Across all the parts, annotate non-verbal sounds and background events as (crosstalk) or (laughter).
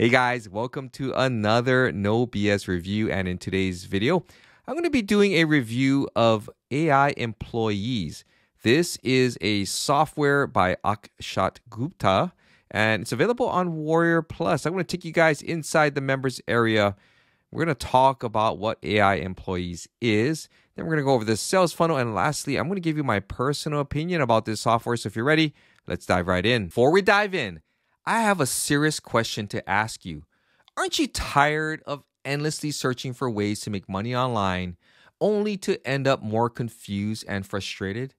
Hey guys, welcome to another No BS review. And in today's video, I'm going to be doing a review of AI employees. This is a software by Akshat Gupta and it's available on Warrior Plus. I'm going to take you guys inside the members area. We're going to talk about what AI employees is. Then we're going to go over the sales funnel. And lastly, I'm going to give you my personal opinion about this software. So if you're ready, let's dive right in. Before we dive in, I have a serious question to ask you. Aren't you tired of endlessly searching for ways to make money online only to end up more confused and frustrated?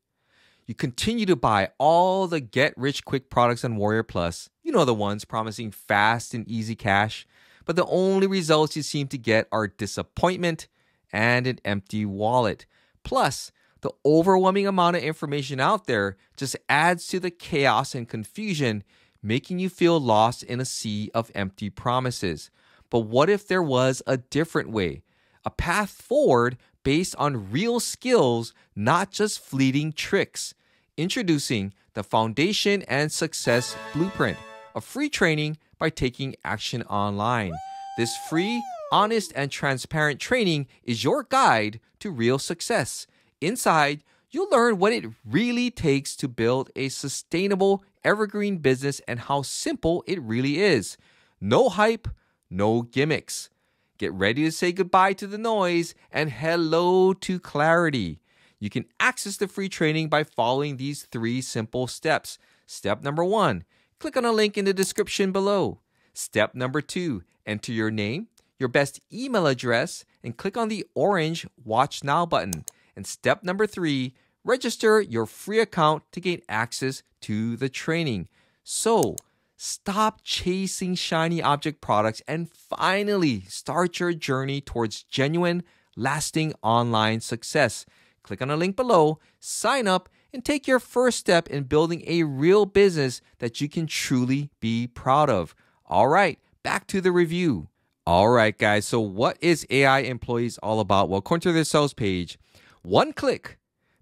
You continue to buy all the get rich quick products on Warrior Plus. You know the ones promising fast and easy cash, but the only results you seem to get are disappointment and an empty wallet. Plus, the overwhelming amount of information out there just adds to the chaos and confusion making you feel lost in a sea of empty promises. But what if there was a different way? A path forward based on real skills, not just fleeting tricks. Introducing the Foundation and Success Blueprint, a free training by taking action online. This free, honest, and transparent training is your guide to real success. Inside, you'll learn what it really takes to build a sustainable evergreen business and how simple it really is. No hype, no gimmicks. Get ready to say goodbye to the noise and hello to clarity. You can access the free training by following these three simple steps. Step number one, click on a link in the description below. Step number two, enter your name, your best email address, and click on the orange Watch Now button. And step number three, register your free account to gain access to the training. So, stop chasing shiny object products and finally start your journey towards genuine, lasting online success. Click on the link below, sign up, and take your first step in building a real business that you can truly be proud of. All right, back to the review. All right, guys. So, what is AI employees all about? Well, according to their sales page, one click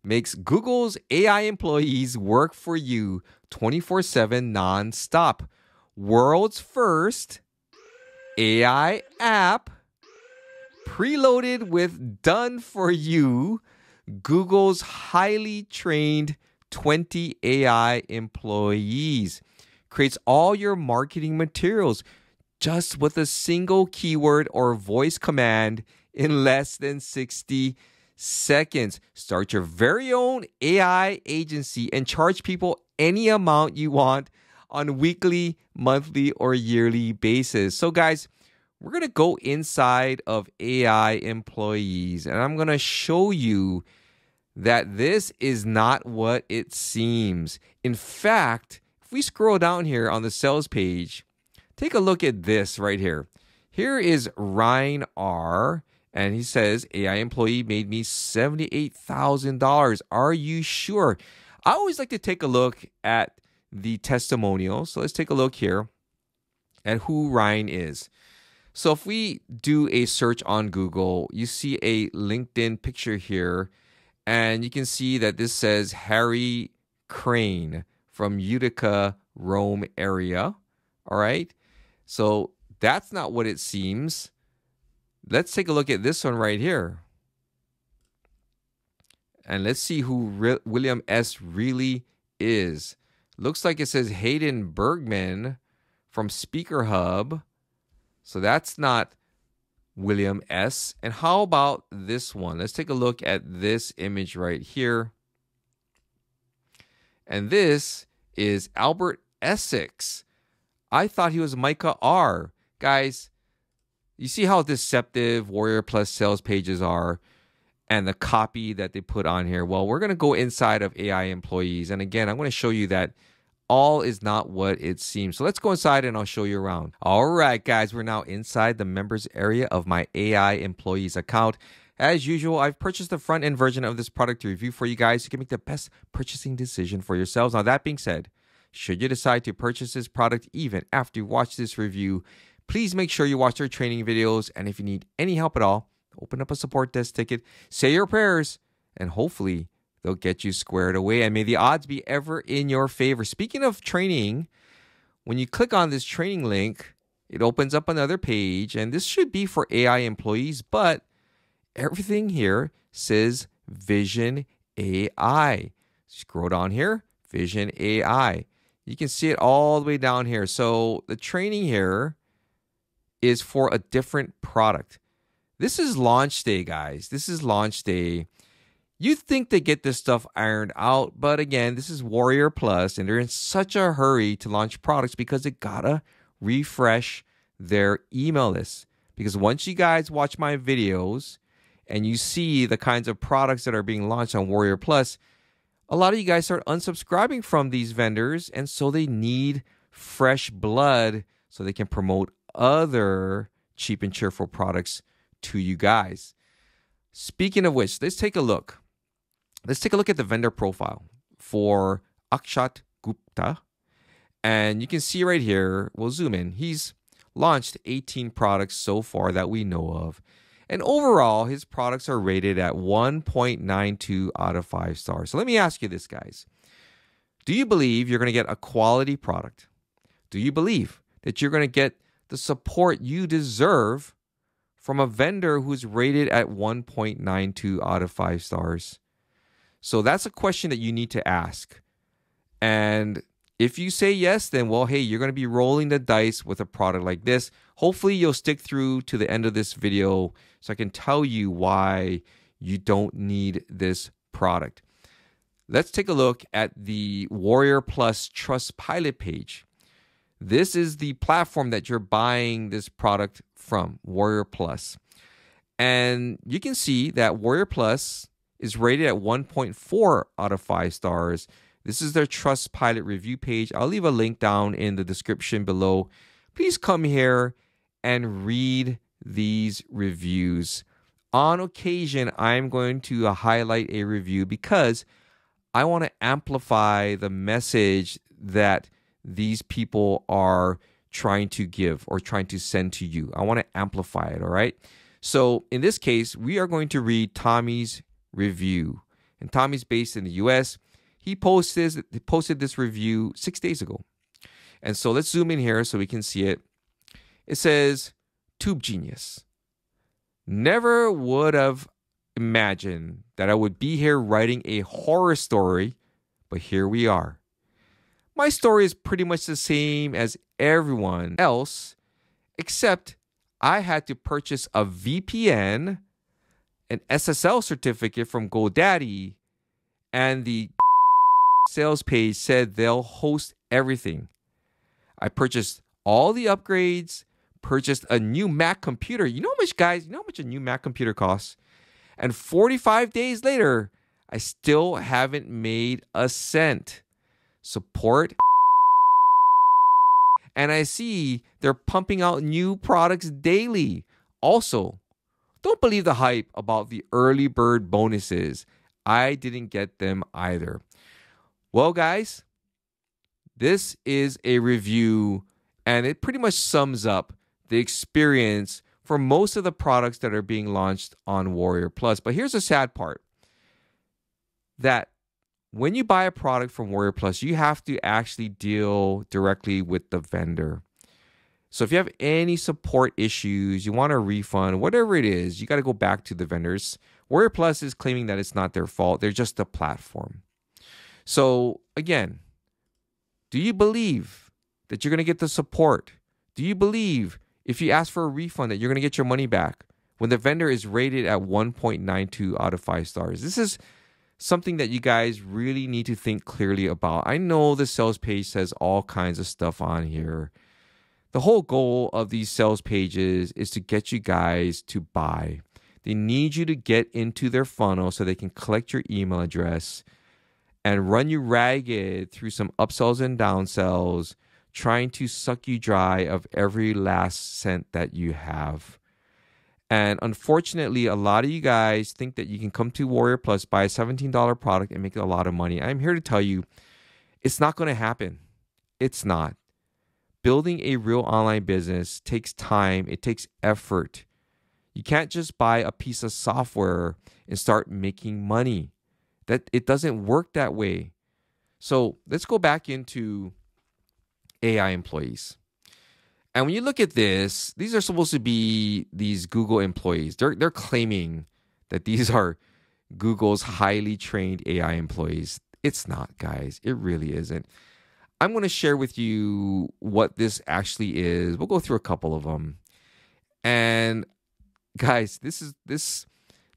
makes Google's AI employees work for you 24 7 nonstop. World's first AI app preloaded with done for you Google's highly trained 20 AI employees. Creates all your marketing materials just with a single keyword or voice command in less than 60 seconds. Start your very own AI agency and charge people any amount you want on weekly, monthly, or yearly basis. So, guys, we're going to go inside of AI employees and I'm going to show you that this is not what it seems. In fact, if we scroll down here on the sales page, take a look at this right here. Here is Ryan R. And he says, AI employee made me $78,000. Are you sure? I always like to take a look at the testimonial. So let's take a look here at who Ryan is. So if we do a search on Google, you see a LinkedIn picture here, and you can see that this says Harry Crane from Utica, Rome area. All right. So that's not what it seems. Let's take a look at this one right here. And let's see who Re- William S. really is. Looks like it says Hayden Bergman from Speaker Hub. So that's not William S. And how about this one? Let's take a look at this image right here. And this is Albert Essex. I thought he was Micah R. Guys, you see how deceptive Warrior Plus sales pages are and the copy that they put on here. Well, we're going to go inside of AI employees. And again, I'm going to show you that all is not what it seems. So let's go inside and I'll show you around. All right, guys, we're now inside the members area of my AI employees account. As usual, I've purchased the front end version of this product to review for you guys. You can make the best purchasing decision for yourselves. Now, that being said, should you decide to purchase this product even after you watch this review, Please make sure you watch our training videos. And if you need any help at all, open up a support desk ticket, say your prayers, and hopefully they'll get you squared away. And may the odds be ever in your favor. Speaking of training, when you click on this training link, it opens up another page, and this should be for AI employees, but everything here says Vision AI. Scroll down here, Vision AI. You can see it all the way down here. So the training here is for a different product. This is launch day, guys. This is launch day. You think they get this stuff ironed out, but again, this is Warrior Plus, and they're in such a hurry to launch products because they gotta refresh their email list. Because once you guys watch my videos and you see the kinds of products that are being launched on Warrior Plus, a lot of you guys start unsubscribing from these vendors, and so they need fresh blood so they can promote other cheap and cheerful products to you guys. Speaking of which, let's take a look. Let's take a look at the vendor profile for Akshat Gupta. And you can see right here, we'll zoom in. He's launched 18 products so far that we know of. And overall, his products are rated at 1.92 out of 5 stars. So let me ask you this, guys. Do you believe you're going to get a quality product? Do you believe that you're going to get the support you deserve from a vendor who's rated at 1.92 out of 5 stars? So that's a question that you need to ask. And if you say yes, then well, hey, you're going to be rolling the dice with a product like this. Hopefully, you'll stick through to the end of this video so I can tell you why you don't need this product. Let's take a look at the Warrior Plus Trust Pilot page. This is the platform that you're buying this product from, Warrior Plus. And you can see that Warrior Plus is rated at 1.4 out of 5 stars. This is their Trustpilot review page. I'll leave a link down in the description below. Please come here and read these reviews. On occasion, I'm going to highlight a review because I want to amplify the message that these people are trying to give or trying to send to you. I want to amplify it, all right? So in this case, we are going to read Tommy's review. And Tommy's based in the US. He posted, he posted this review six days ago. And so let's zoom in here so we can see it. It says, Tube Genius. Never would have imagined that I would be here writing a horror story, but here we are. My story is pretty much the same as everyone else, except I had to purchase a VPN, an SSL certificate from GoDaddy, and the (laughs) sales page said they'll host everything. I purchased all the upgrades, purchased a new Mac computer. You know how much, guys, you know how much a new Mac computer costs? And 45 days later, I still haven't made a cent support. And I see they're pumping out new products daily. Also, don't believe the hype about the early bird bonuses. I didn't get them either. Well, guys, this is a review and it pretty much sums up the experience for most of the products that are being launched on Warrior Plus. But here's the sad part that when you buy a product from Warrior Plus, you have to actually deal directly with the vendor. So if you have any support issues, you want a refund, whatever it is, you got to go back to the vendors. Warrior Plus is claiming that it's not their fault, they're just a platform. So again, do you believe that you're going to get the support? Do you believe if you ask for a refund that you're going to get your money back when the vendor is rated at 1.92 out of 5 stars? This is something that you guys really need to think clearly about. I know the sales page says all kinds of stuff on here. The whole goal of these sales pages is to get you guys to buy. They need you to get into their funnel so they can collect your email address and run you ragged through some upsells and downsells, trying to suck you dry of every last cent that you have. And unfortunately, a lot of you guys think that you can come to Warrior Plus, buy a $17 product, and make a lot of money. I'm here to tell you it's not going to happen. It's not. Building a real online business takes time, it takes effort. You can't just buy a piece of software and start making money. That it doesn't work that way. So let's go back into AI employees. And when you look at this, these are supposed to be these Google employees. They're they're claiming that these are Google's highly trained AI employees. It's not, guys. It really isn't. I'm going to share with you what this actually is. We'll go through a couple of them. And guys, this is this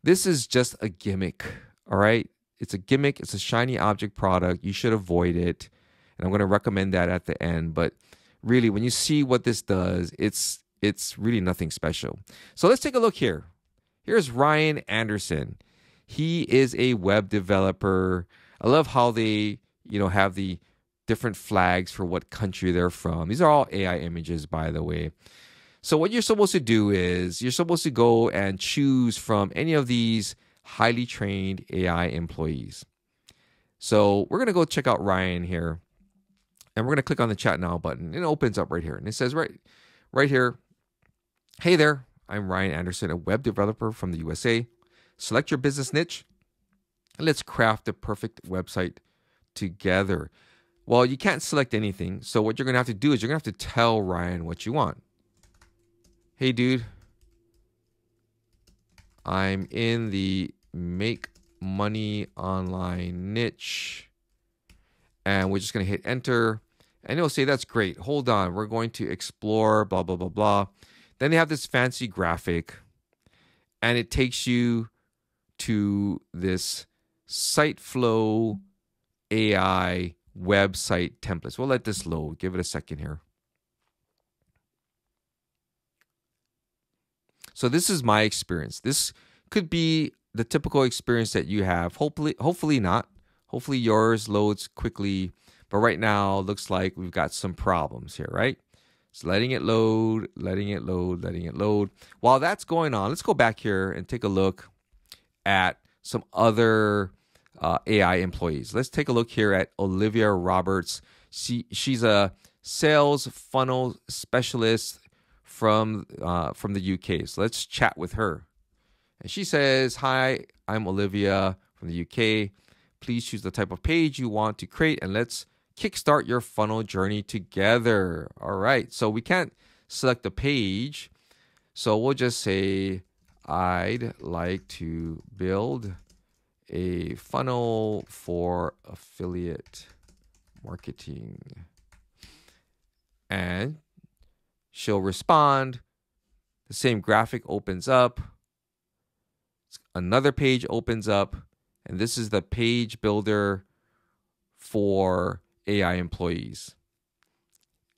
this is just a gimmick, all right? It's a gimmick, it's a shiny object product. You should avoid it. And I'm going to recommend that at the end, but really when you see what this does, it's it's really nothing special. So let's take a look here. Here's Ryan Anderson. He is a web developer. I love how they, you know, have the different flags for what country they're from. These are all AI images, by the way. So what you're supposed to do is you're supposed to go and choose from any of these highly trained AI employees. So we're gonna go check out Ryan here and we're going to click on the chat now button. It opens up right here and it says right right here, "Hey there, I'm Ryan Anderson, a web developer from the USA. Select your business niche and let's craft the perfect website together." Well, you can't select anything. So what you're going to have to do is you're going to have to tell Ryan what you want. Hey dude, I'm in the make money online niche and we're just going to hit enter. And it'll say that's great. Hold on we're going to explore blah blah blah blah. Then they have this fancy graphic and it takes you to this siteflow ai website templates. We'll let this load. Give it a second here. So this is my experience. This could be the typical experience that you have. Hopefully hopefully not Hopefully yours loads quickly. But right now, looks like we've got some problems here, right? So letting it load, letting it load, letting it load. While that's going on, let's go back here and take a look at some other uh, AI employees. Let's take a look here at Olivia Roberts. She she's a sales funnel specialist from uh, from the UK. So let's chat with her. And she says, "Hi, I'm Olivia from the UK. Please choose the type of page you want to create and let's kickstart your funnel journey together. All right. So we can't select the page. So we'll just say, I'd like to build a funnel for affiliate marketing. And she'll respond. The same graphic opens up. Another page opens up. And this is the page builder for AI employees.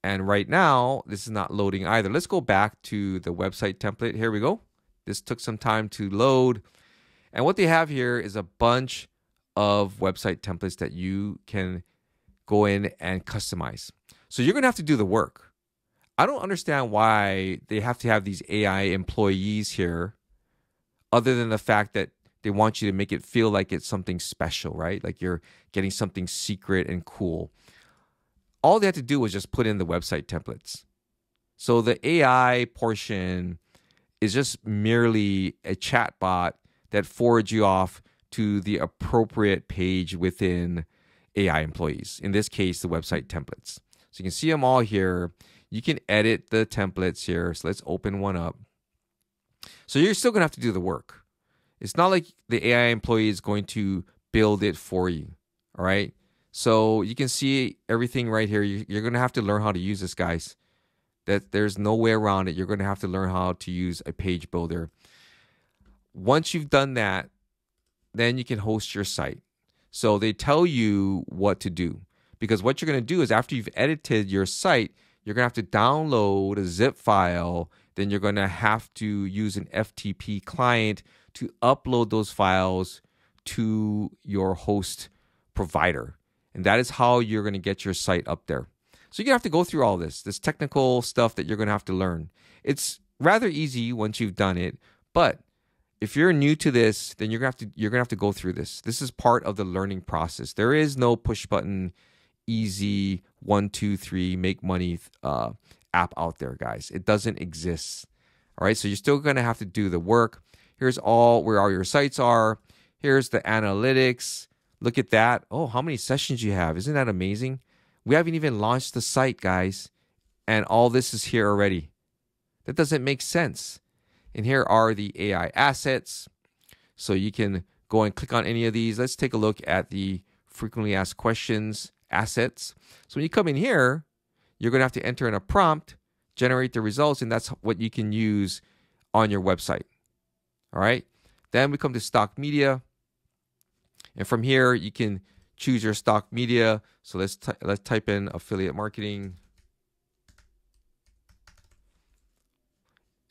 And right now, this is not loading either. Let's go back to the website template. Here we go. This took some time to load. And what they have here is a bunch of website templates that you can go in and customize. So you're going to have to do the work. I don't understand why they have to have these AI employees here, other than the fact that they want you to make it feel like it's something special, right? Like you're getting something secret and cool. All they had to do was just put in the website templates. So the AI portion is just merely a chat bot that forwards you off to the appropriate page within AI employees. In this case, the website templates. So you can see them all here. You can edit the templates here. So let's open one up. So you're still going to have to do the work. It's not like the AI employee is going to build it for you. All right. So you can see everything right here. You're going to have to learn how to use this, guys. That there's no way around it. You're going to have to learn how to use a page builder. Once you've done that, then you can host your site. So they tell you what to do because what you're going to do is after you've edited your site, you're going to have to download a zip file. Then you're going to have to use an FTP client to upload those files to your host provider. And that is how you're going to get your site up there. So to have to go through all this, this technical stuff that you're going to have to learn. It's rather easy once you've done it, but if you're new to this, then you're going to have to you're going to have to go through this. This is part of the learning process. There is no push button easy one two three make money uh, app out there, guys. It doesn't exist. All right, so you're still going to have to do the work. Here's all where all your sites are. Here's the analytics. Look at that. Oh, how many sessions you have. Isn't that amazing? We haven't even launched the site, guys. and all this is here already. That doesn't make sense. And here are the AI assets. So you can go and click on any of these. Let's take a look at the frequently asked questions assets. So when you come in here, you're going to have to enter in a prompt, generate the results, and that's what you can use on your website. All right. Then we come to stock media. And from here, you can choose your stock media. So let's let's type in affiliate marketing.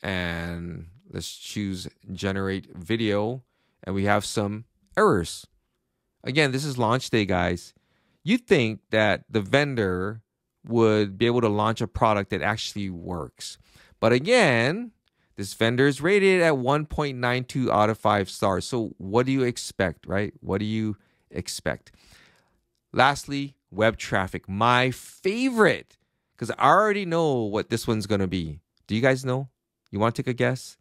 And let's choose generate video and we have some errors. Again, this is launch day, guys. You'd think that the vendor would be able to launch a product that actually works. But again, this vendor is rated at 1.92 out of 5 stars. So what do you expect, right? What do you expect? Lastly, web traffic, my favorite, because I already know what this one's going to be. Do you guys know? You want to take a guess?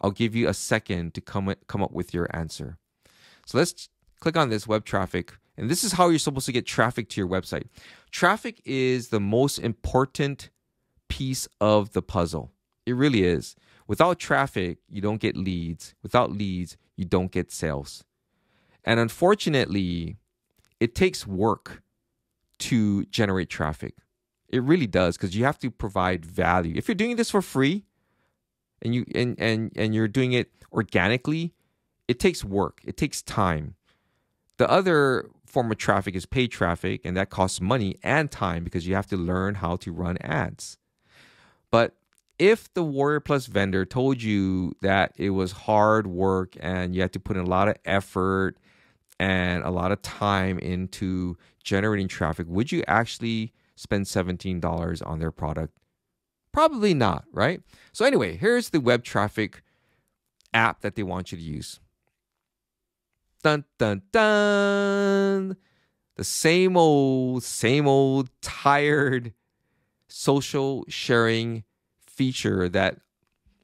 I'll give you a second to come, come up with your answer. So let's click on this web traffic. And this is how you're supposed to get traffic to your website. Traffic is the most important piece of the puzzle. It really is. Without traffic, you don't get leads. Without leads, you don't get sales. And unfortunately, it takes work to generate traffic. It really does because you have to provide value. If you're doing this for free and you and and and you're doing it organically, it takes work. It takes time. The other form of traffic is paid traffic and that costs money and time because you have to learn how to run ads. But if the Warrior Plus vendor told you that it was hard work and you had to put in a lot of effort and a lot of time into generating traffic, would you actually spend $17 on their product? Probably not, right? So, anyway, here's the web traffic app that they want you to use. Dun, dun, dun. The same old, same old tired social sharing feature that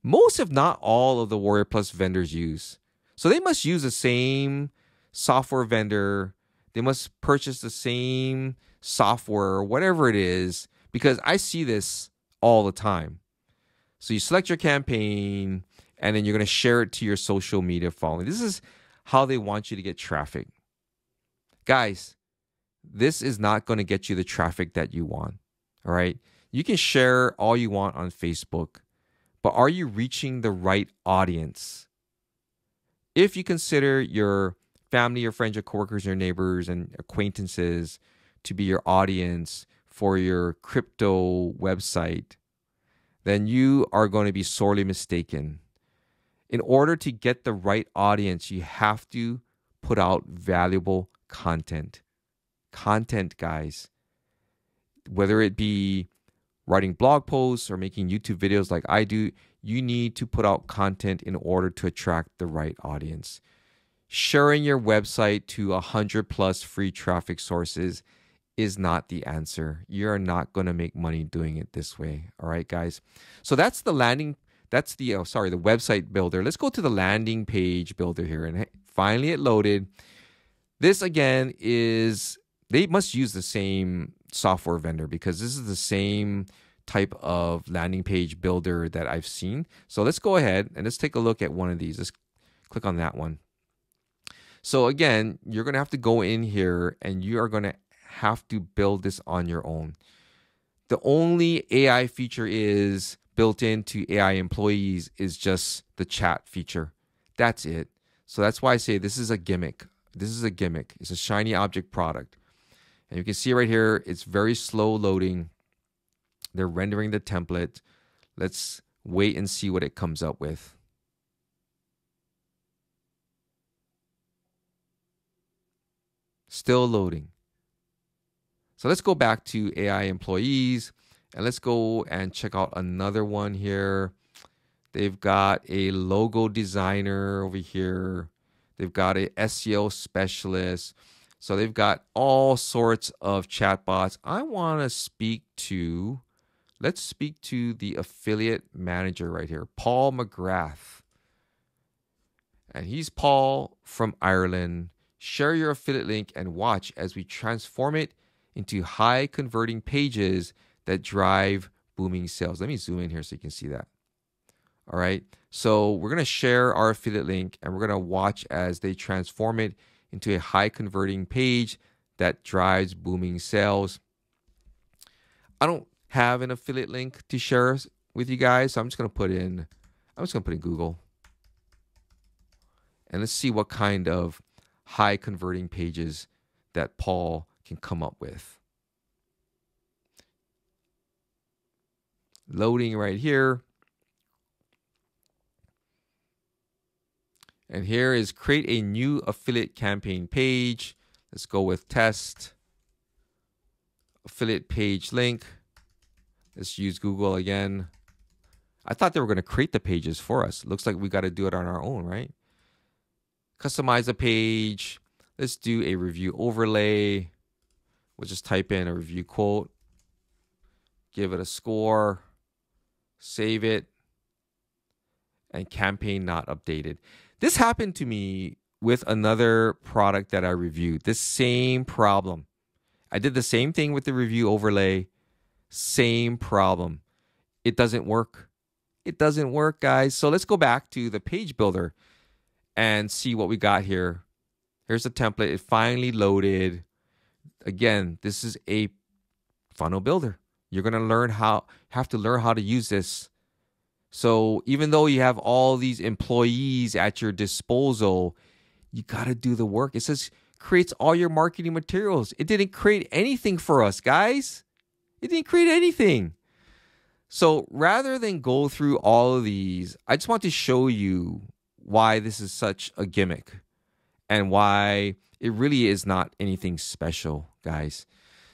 most, if not all, of the Warrior Plus vendors use. So they must use the same software vendor. They must purchase the same software, whatever it is, because I see this all the time. So you select your campaign and then you're going to share it to your social media following. This is how they want you to get traffic. Guys, this is not going to get you the traffic that you want. All right. You can share all you want on Facebook, but are you reaching the right audience? If you consider your family, your friends, your coworkers, your neighbors, and acquaintances to be your audience for your crypto website, then you are going to be sorely mistaken. In order to get the right audience, you have to put out valuable content. Content, guys. Whether it be writing blog posts or making YouTube videos like I do, you need to put out content in order to attract the right audience sharing your website to 100 plus free traffic sources is not the answer. You're not going to make money doing it this way. All right, guys. So that's the landing. That's the, oh, sorry, the website builder. Let's go to the landing page builder here. And finally, it loaded. This again is, they must use the same software vendor because this is the same type of landing page builder that I've seen. So let's go ahead and let's take a look at one of these. Let's click on that one. So again, you're going to have to go in here and you are going to have to build this on your own. The only AI feature is built into AI employees is just the chat feature. That's it. So that's why I say this is a gimmick. This is a gimmick. It's a shiny object product. And you can see right here, it's very slow loading. They're rendering the template. Let's wait and see what it comes up with. Still loading. So let's go back to AI employees and let's go and check out another one here. They've got a logo designer over here. They've got a SEO specialist. So they've got all sorts of chatbots. I want to speak to, let's speak to the affiliate manager right here, Paul McGrath. And he's Paul from Ireland. Share your affiliate link and watch as we transform it into high converting pages that drive booming sales. Let me zoom in here so you can see that. All right. So we're going to share our affiliate link and we're going to watch as they transform it into a high converting page that drives booming sales. I don't have an affiliate link to share with you guys. So I'm just going to put in, I'm just going to put in Google. And let's see what kind of high converting pages that Paul can come up with. Loading right here. And here is create a new affiliate campaign page. Let's go with test affiliate page link. Let's use Google again. I thought they were going to create the pages for us. Looks like we got to do it on our own, right? Customize a page. Let's do a review overlay. We'll just type in a review quote, give it a score, save it, and campaign not updated. This happened to me with another product that I reviewed. The same problem. I did the same thing with the review overlay. Same problem. It doesn't work. It doesn't work, guys. So let's go back to the page builder and see what we got here. Here's the template. It finally loaded. Again, this is a funnel builder. You're going to learn how have to learn how to use this. So even though you have all these employees at your disposal, you got to do the work. It says creates all your marketing materials. It didn't create anything for us, guys. It didn't create anything. So rather than go through all of these, I just want to show you why this is such a gimmick and why it really is not anything special, guys.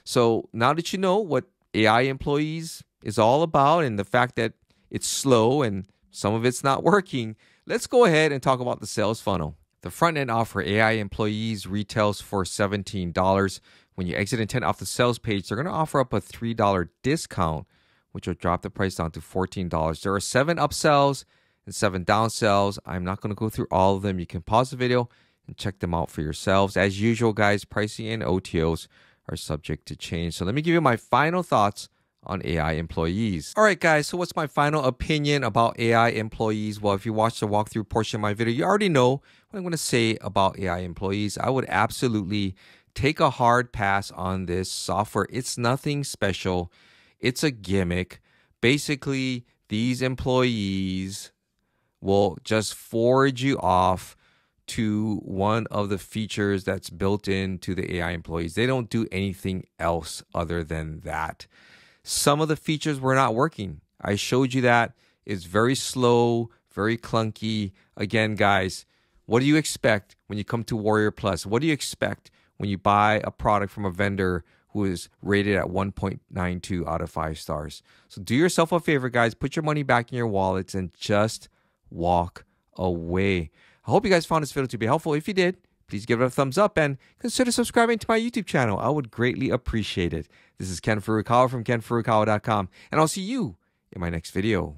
So now that you know what AI employees is all about and the fact that it's slow and some of it's not working, let's go ahead and talk about the sales funnel. The front end offer AI employees retails for $17. When you exit intent off the sales page, they're going to offer up a $3 discount, which will drop the price down to $14. There are seven upsells and seven downsells. I'm not going to go through all of them. You can pause the video and check them out for yourselves. As usual, guys, pricing and OTOs are subject to change. So let me give you my final thoughts on AI employees. All right, guys, so what's my final opinion about AI employees? Well, if you watched the walkthrough portion of my video, you already know what I'm going to say about AI employees. I would absolutely take a hard pass on this software. It's nothing special, it's a gimmick. Basically, these employees will just forward you off to one of the features that's built into the AI employees. They don't do anything else other than that. Some of the features were not working. I showed you that. It's very slow, very clunky. Again, guys, what do you expect when you come to Warrior Plus? What do you expect when you buy a product from a vendor who is rated at 1.92 out of 5 stars? So do yourself a favor, guys. Put your money back in your wallets and just walk away. I hope you guys found this video to be helpful. If you did, please give it a thumbs up and consider subscribing to my YouTube channel. I would greatly appreciate it. This is Ken Furukawa from kenfurukawa.com, and I'll see you in my next video.